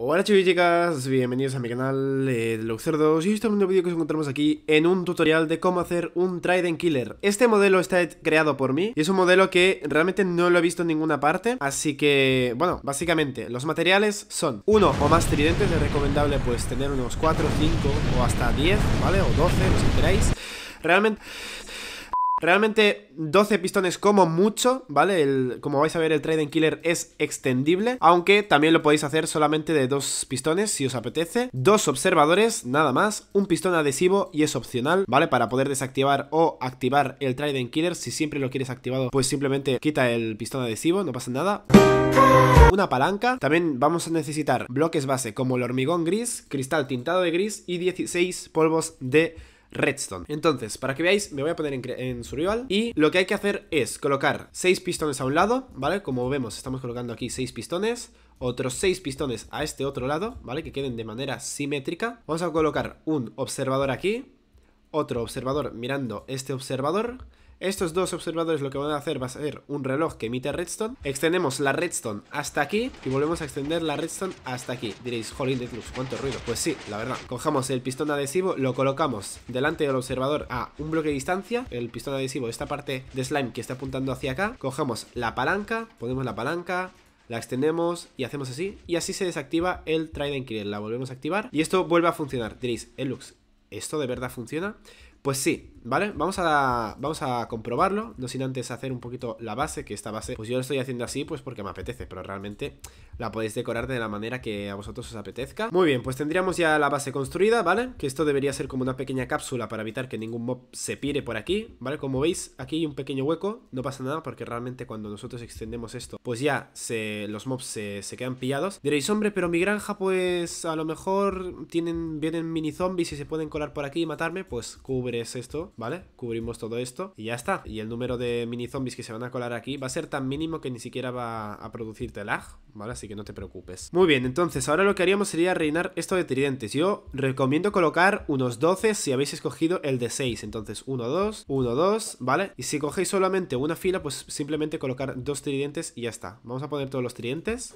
Hola chicos y chicas, bienvenidos a mi canal de Luxerdos y este es un nuevo vídeo que os encontramos aquí en un tutorial de cómo hacer un Trident Killer Este modelo está creado por mí y es un modelo que realmente no lo he visto en ninguna parte Así que, bueno, básicamente los materiales son uno o más tridentes, es recomendable pues tener unos 4, 5 o hasta 10, ¿vale? O 12, los que queráis Realmente... Realmente 12 pistones como mucho, ¿vale? El, como vais a ver el Trident Killer es extendible Aunque también lo podéis hacer solamente de dos pistones si os apetece Dos observadores, nada más Un pistón adhesivo y es opcional, ¿vale? Para poder desactivar o activar el Trident Killer Si siempre lo quieres activado, pues simplemente quita el pistón adhesivo, no pasa nada una palanca, también vamos a necesitar bloques base como el hormigón gris, cristal tintado de gris y 16 polvos de redstone. Entonces, para que veáis, me voy a poner en, en, survival y lo que hay que hacer es colocar 6 pistones a un lado, ¿vale? Como vemos, estamos colocando aquí 6 pistones, otros 6 pistones a este otro lado, ¿vale? Que queden de manera simétrica. Vamos a colocar un observador aquí, otro observador mirando este observador estos dos observadores lo que van a hacer va a ser un reloj que emite redstone. Extendemos la redstone hasta aquí y volvemos a extender la redstone hasta aquí. Diréis, jolín, Detlux, cuánto ruido. Pues sí, la verdad. Cogemos el pistón adhesivo, lo colocamos delante del observador a un bloque de distancia. El pistón adhesivo, esta parte de slime que está apuntando hacia acá. Cogemos la palanca, ponemos la palanca, la extendemos y hacemos así. Y así se desactiva el Trident Killer. La volvemos a activar y esto vuelve a funcionar. Diréis, Elux, ¿esto de verdad funciona? Pues sí, ¿vale? Vamos a, vamos a comprobarlo, no sin antes hacer un poquito la base, que esta base, pues yo lo estoy haciendo así pues porque me apetece, pero realmente la podéis decorar de la manera que a vosotros os apetezca. Muy bien, pues tendríamos ya la base construida, ¿vale? Que esto debería ser como una pequeña cápsula para evitar que ningún mob se pire por aquí, ¿vale? Como veis, aquí hay un pequeño hueco, no pasa nada porque realmente cuando nosotros extendemos esto, pues ya se, los mobs se, se quedan pillados. Diréis, hombre, pero mi granja pues a lo mejor tienen, vienen mini zombies y se pueden colar por aquí y matarme, pues cubre es esto, ¿vale? Cubrimos todo esto y ya está. Y el número de mini zombies que se van a colar aquí va a ser tan mínimo que ni siquiera va a producirte lag, ¿vale? Así que no te preocupes. Muy bien, entonces ahora lo que haríamos sería reinar esto de tridentes. Yo recomiendo colocar unos 12 si habéis escogido el de 6. Entonces 1, 2, 1, 2, ¿vale? Y si cogéis solamente una fila, pues simplemente colocar dos tridentes y ya está. Vamos a poner todos los tridentes.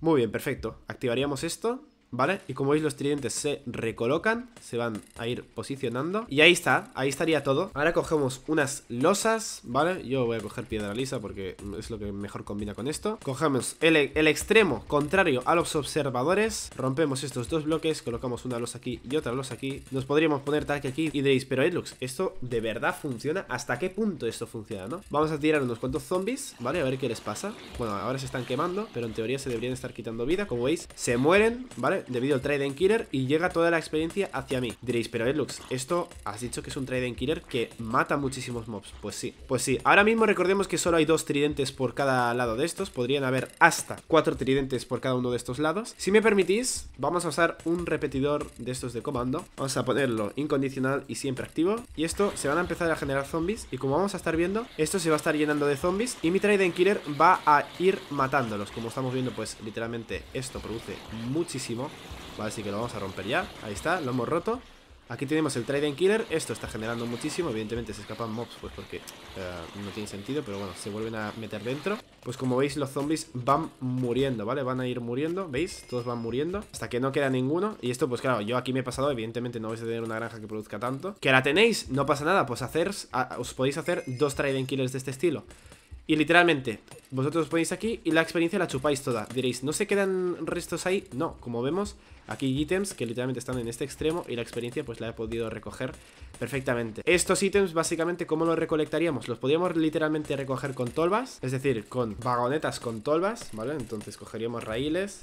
Muy bien, perfecto. Activaríamos esto ¿Vale? Y como veis los tridentes se recolocan Se van a ir posicionando Y ahí está, ahí estaría todo Ahora cogemos unas losas, ¿vale? Yo voy a coger piedra lisa porque es lo que mejor combina con esto Cogemos el, el extremo contrario a los observadores Rompemos estos dos bloques Colocamos una losa aquí y otra losa aquí Nos podríamos poner que aquí Y diréis, pero Edlux, ¿esto de verdad funciona? ¿Hasta qué punto esto funciona, no? Vamos a tirar unos cuantos zombies, ¿vale? A ver qué les pasa Bueno, ahora se están quemando Pero en teoría se deberían estar quitando vida Como veis, se mueren, ¿vale? Debido al Trident Killer y llega toda la experiencia hacia mí. Diréis, pero Edlux, esto has dicho que es un Trident Killer que mata muchísimos mobs. Pues sí, pues sí. Ahora mismo recordemos que solo hay dos tridentes por cada lado de estos. Podrían haber hasta cuatro tridentes por cada uno de estos lados. Si me permitís, vamos a usar un repetidor de estos de comando. Vamos a ponerlo incondicional y siempre activo. Y esto se van a empezar a generar zombies. Y como vamos a estar viendo, esto se va a estar llenando de zombies. Y mi Trident Killer va a ir matándolos. Como estamos viendo, pues literalmente esto produce muchísimo. Vale, así que lo vamos a romper ya. Ahí está, lo hemos roto. Aquí tenemos el Trident Killer, esto está generando muchísimo. Evidentemente se escapan mobs, pues porque eh, no tiene sentido Pero bueno, se vuelven a meter dentro. Pues como veis, los zombies van muriendo, ¿vale? Van a ir muriendo, ¿veis? Todos van muriendo Hasta que no queda ninguno. Y esto, pues claro, yo aquí me he pasado Evidentemente no vais a tener una granja que produzca tanto. ¿Que la tenéis? No pasa nada, pues hacer, os podéis hacer dos Trident Killers de este estilo y literalmente, vosotros os ponéis aquí y la experiencia la chupáis toda Diréis, ¿no se quedan restos ahí? No, como vemos, aquí hay ítems que literalmente están en este extremo Y la experiencia pues la he podido recoger perfectamente Estos ítems básicamente, ¿cómo los recolectaríamos? Los podríamos literalmente recoger con tolvas Es decir, con vagonetas con tolvas, ¿vale? Entonces cogeríamos raíles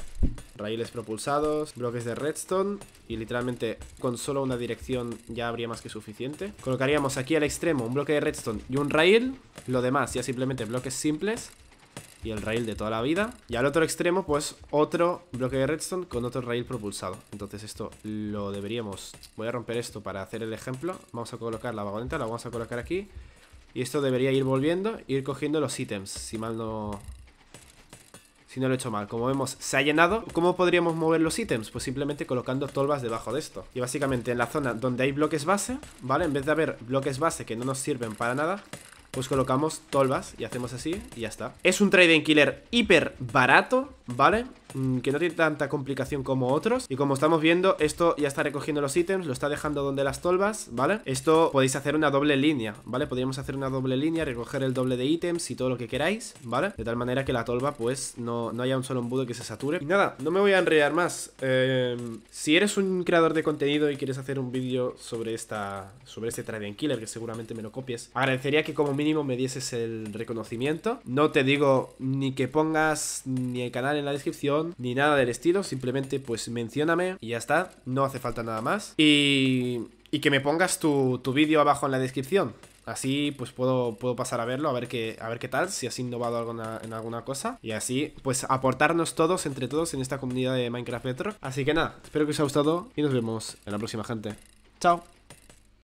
Raíles propulsados, bloques de redstone Y literalmente con solo una dirección ya habría más que suficiente Colocaríamos aquí al extremo un bloque de redstone y un rail Lo demás ya simplemente bloques simples y el rail de toda la vida. Y al otro extremo, pues otro bloque de redstone con otro rail propulsado. Entonces esto lo deberíamos... Voy a romper esto para hacer el ejemplo. Vamos a colocar la vagoneta, la vamos a colocar aquí. Y esto debería ir volviendo, ir cogiendo los ítems, si mal no... Si no lo he hecho mal, como vemos se ha llenado ¿Cómo podríamos mover los ítems? Pues simplemente colocando tolvas debajo de esto Y básicamente en la zona donde hay bloques base ¿Vale? En vez de haber bloques base que no nos sirven para nada pues colocamos tolvas y hacemos así y ya está. Es un trading killer hiper barato, ¿vale? Mm, que no tiene tanta complicación como otros Y como estamos viendo, esto ya está recogiendo los ítems Lo está dejando donde las tolvas, ¿vale? Esto podéis hacer una doble línea, ¿vale? Podríamos hacer una doble línea, recoger el doble de ítems y todo lo que queráis, ¿vale? De tal manera que la tolva, pues, no, no haya un solo embudo que se sature Y nada, no me voy a enredar más eh, Si eres un creador de contenido y quieres hacer un vídeo sobre esta sobre este Trading Killer, que seguramente me lo copies Agradecería que como mínimo me dieses el reconocimiento No te digo ni que pongas ni el canal en la descripción ni nada del estilo, simplemente pues mencióname y ya está, no hace falta nada más. Y, y que me pongas tu, tu vídeo abajo en la descripción. Así pues puedo, puedo pasar a verlo, a ver qué, a ver qué tal, si has innovado alguna, en alguna cosa. Y así pues aportarnos todos, entre todos, en esta comunidad de Minecraft Retro. Así que nada, espero que os haya gustado y nos vemos en la próxima gente. Chao.